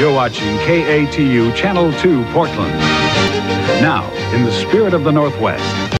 You're watching KATU Channel 2 Portland. Now, in the spirit of the Northwest,